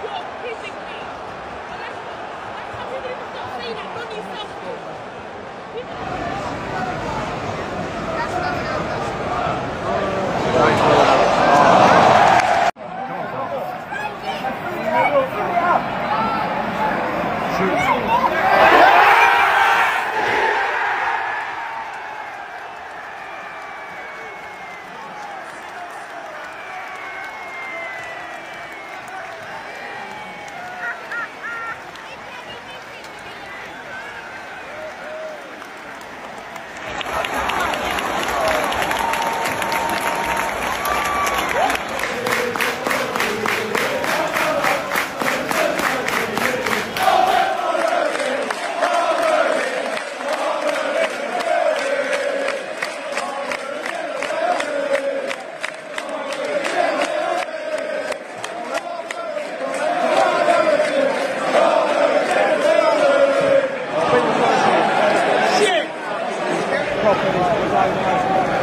People própria.